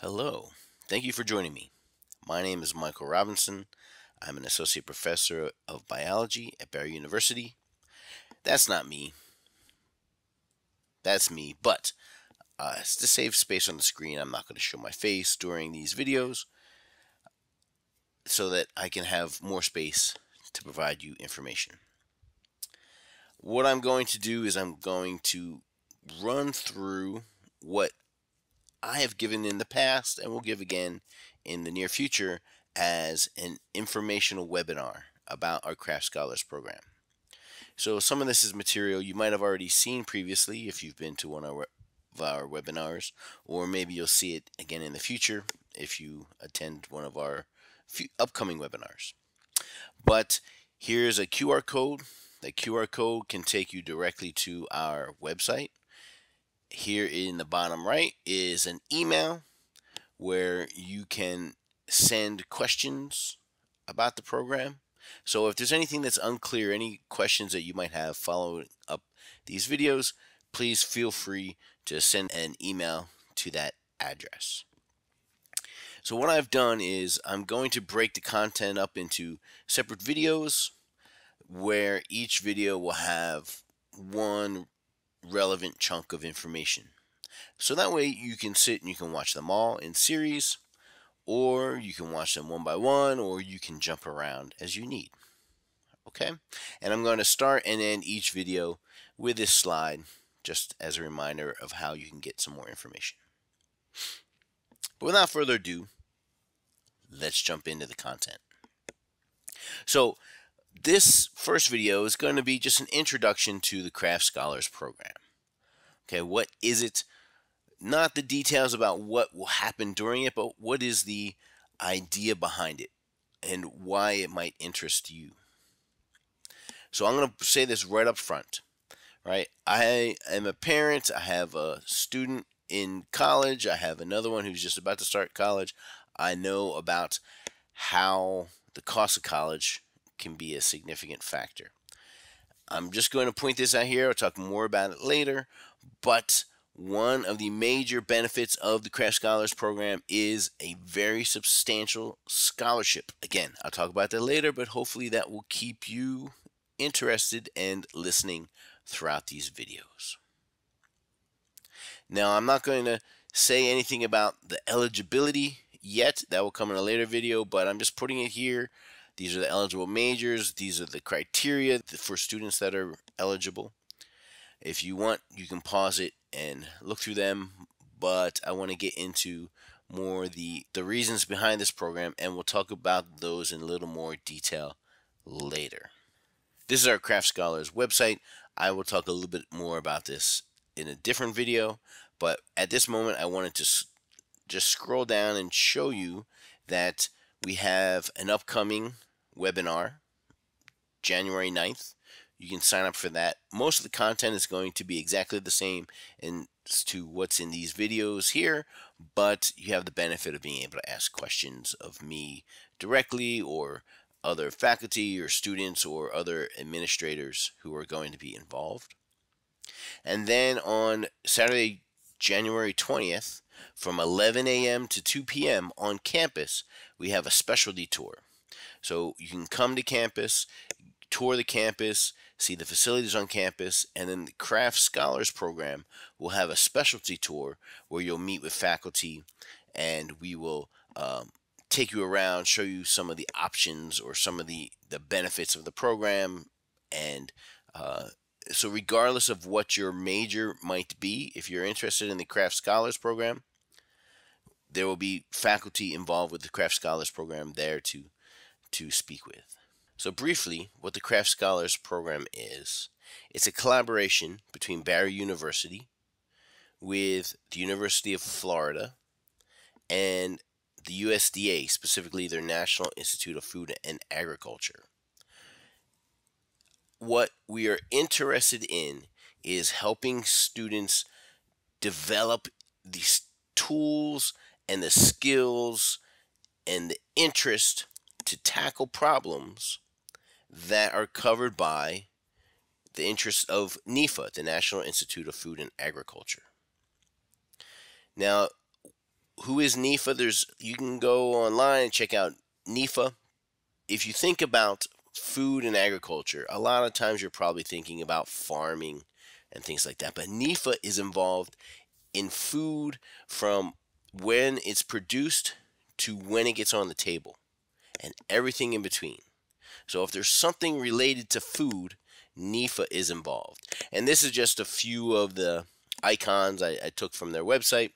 Hello, thank you for joining me. My name is Michael Robinson. I'm an associate professor of biology at Barry University. That's not me. That's me, but uh, to save space on the screen, I'm not going to show my face during these videos so that I can have more space to provide you information. What I'm going to do is I'm going to run through what I have given in the past and will give again in the near future as an informational webinar about our Craft Scholars program. So some of this is material you might have already seen previously if you've been to one of our webinars, or maybe you'll see it again in the future if you attend one of our upcoming webinars. But here's a QR code. The QR code can take you directly to our website. Here in the bottom right is an email where you can send questions about the program. So if there's anything that's unclear, any questions that you might have following up these videos, please feel free to send an email to that address. So what I've done is I'm going to break the content up into separate videos where each video will have one relevant chunk of information. So that way you can sit and you can watch them all in series or you can watch them one by one, or you can jump around as you need. Okay, and I'm going to start and end each video with this slide just as a reminder of how you can get some more information. But without further ado, let's jump into the content. So this first video is going to be just an introduction to the Craft Scholars program. Okay, what is it? not the details about what will happen during it, but what is the idea behind it and why it might interest you. So I'm going to say this right up front, right? I am a parent. I have a student in college. I have another one who's just about to start college. I know about how the cost of college can be a significant factor. I'm just going to point this out here. I'll talk more about it later, but one of the major benefits of the Craft Scholars Program is a very substantial scholarship. Again, I'll talk about that later, but hopefully that will keep you interested and listening throughout these videos. Now, I'm not going to say anything about the eligibility yet. That will come in a later video, but I'm just putting it here. These are the eligible majors. These are the criteria for students that are eligible. If you want, you can pause it and look through them, but I want to get into more the the reasons behind this program and we'll talk about those in a little more detail later. This is our Craft Scholars website. I will talk a little bit more about this in a different video, but at this moment I wanted to just scroll down and show you that we have an upcoming webinar January 9th you can sign up for that. Most of the content is going to be exactly the same and to what's in these videos here, but you have the benefit of being able to ask questions of me directly or other faculty or students or other administrators who are going to be involved. And then on Saturday, January 20th, from 11 a.m. to 2 p.m. on campus, we have a specialty tour. So you can come to campus, tour the campus, see the facilities on campus, and then the Craft Scholars Program will have a specialty tour where you'll meet with faculty and we will um, take you around, show you some of the options or some of the, the benefits of the program. And uh, so, regardless of what your major might be, if you're interested in the Craft Scholars Program, there will be faculty involved with the Craft Scholars Program there to to speak with. So briefly, what the Craft Scholars Program is, it's a collaboration between Barry University with the University of Florida and the USDA, specifically their National Institute of Food and Agriculture. What we are interested in is helping students develop these tools and the skills and the interest to tackle problems that are covered by the interests of NIFA, the National Institute of Food and Agriculture. Now, who is NIFA? There's you can go online and check out NIFA. If you think about food and agriculture, a lot of times you're probably thinking about farming and things like that. But NIFA is involved in food from when it's produced to when it gets on the table and everything in between. So if there's something related to food, NIFA is involved. And this is just a few of the icons I, I took from their website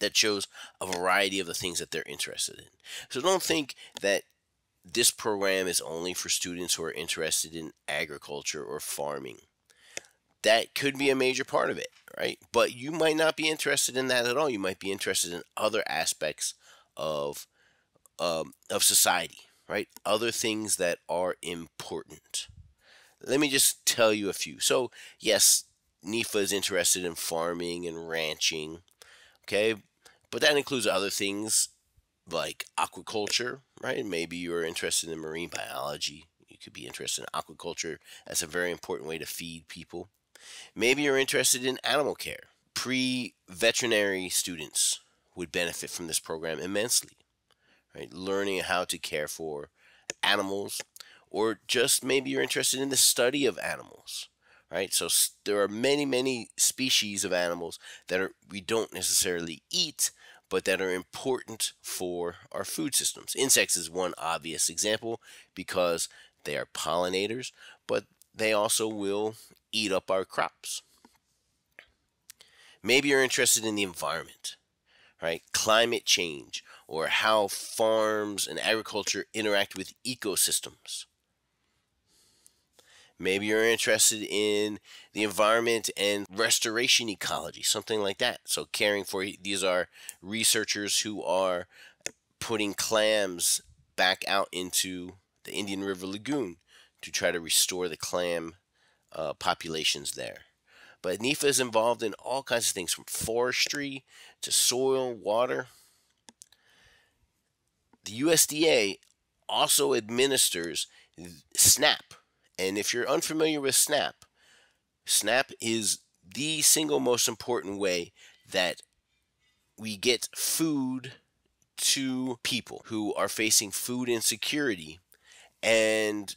that shows a variety of the things that they're interested in. So don't think that this program is only for students who are interested in agriculture or farming. That could be a major part of it, right? But you might not be interested in that at all. You might be interested in other aspects of um, of society, right? Other things that are important. Let me just tell you a few. So, yes, NIFA is interested in farming and ranching, okay? But that includes other things like aquaculture, right? Maybe you're interested in marine biology. You could be interested in aquaculture. That's a very important way to feed people. Maybe you're interested in animal care. Pre veterinary students would benefit from this program immensely right? Learning how to care for animals, or just maybe you're interested in the study of animals, right? So there are many, many species of animals that are we don't necessarily eat, but that are important for our food systems. Insects is one obvious example because they are pollinators, but they also will eat up our crops. Maybe you're interested in the environment, right? Climate change or how farms and agriculture interact with ecosystems. Maybe you're interested in the environment and restoration ecology, something like that. So, caring for these are researchers who are putting clams back out into the Indian River Lagoon to try to restore the clam uh, populations there. But NIFA is involved in all kinds of things from forestry to soil, water, the USDA also administers SNAP. And if you're unfamiliar with SNAP, SNAP is the single most important way that we get food to people who are facing food insecurity. And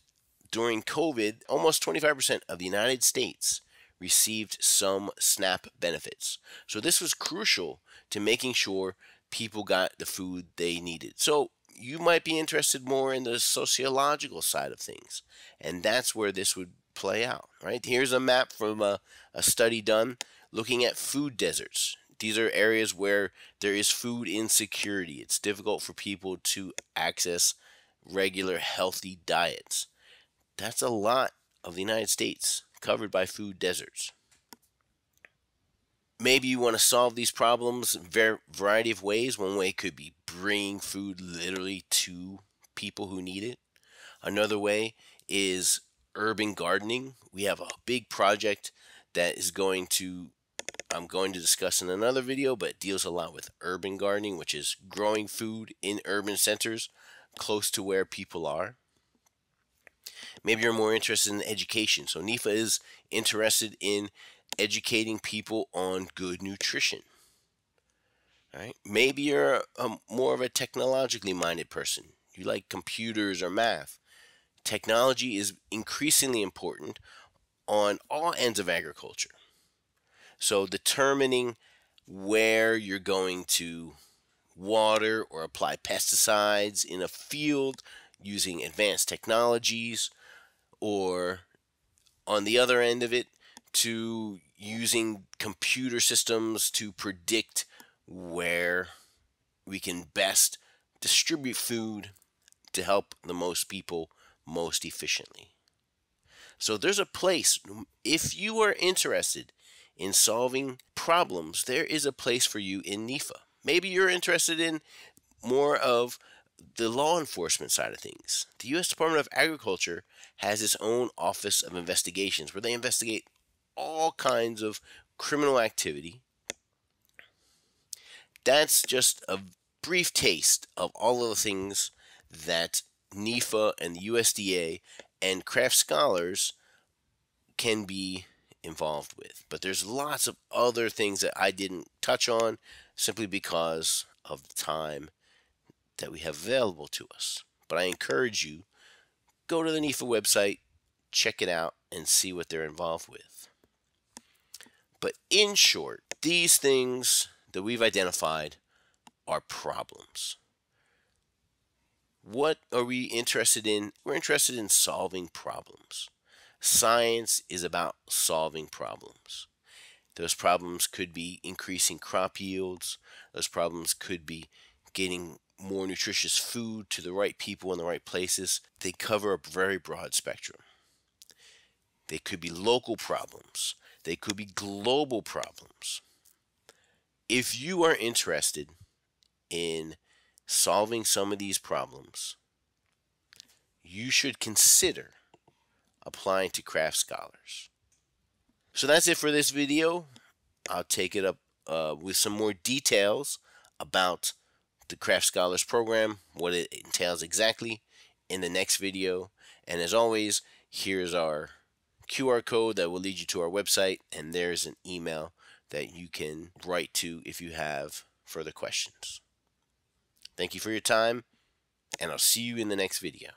during COVID, almost 25% of the United States received some SNAP benefits. So this was crucial to making sure people got the food they needed. So you might be interested more in the sociological side of things. And that's where this would play out, right? Here's a map from a, a study done looking at food deserts. These are areas where there is food insecurity. It's difficult for people to access regular healthy diets. That's a lot of the United States covered by food deserts. Maybe you want to solve these problems in a variety of ways. One way could be bringing food literally to people who need it. Another way is urban gardening. We have a big project that is going to I'm going to discuss in another video, but deals a lot with urban gardening, which is growing food in urban centers close to where people are. Maybe you're more interested in education. So NIFA is interested in educating people on good nutrition. Right? Maybe you're a, more of a technologically minded person. You like computers or math. Technology is increasingly important on all ends of agriculture. So determining where you're going to water or apply pesticides in a field using advanced technologies or on the other end of it to using computer systems to predict where we can best distribute food to help the most people most efficiently. So there's a place, if you are interested in solving problems, there is a place for you in NIFA. Maybe you're interested in more of the law enforcement side of things. The U.S. Department of Agriculture has its own Office of Investigations where they investigate all kinds of criminal activity. That's just a brief taste of all of the things that NIFA and the USDA and craft scholars can be involved with. But there's lots of other things that I didn't touch on simply because of the time that we have available to us. But I encourage you go to the NIFA website, check it out and see what they're involved with. But in short, these things that we've identified are problems. What are we interested in? We're interested in solving problems. Science is about solving problems. Those problems could be increasing crop yields. Those problems could be getting more nutritious food to the right people in the right places. They cover a very broad spectrum. They could be local problems. They could be global problems. If you are interested in solving some of these problems, you should consider applying to craft scholars. So that's it for this video. I'll take it up uh, with some more details about the Craft Scholars program, what it entails exactly in the next video. And as always, here's our QR code that will lead you to our website, and there's an email that you can write to if you have further questions. Thank you for your time, and I'll see you in the next video.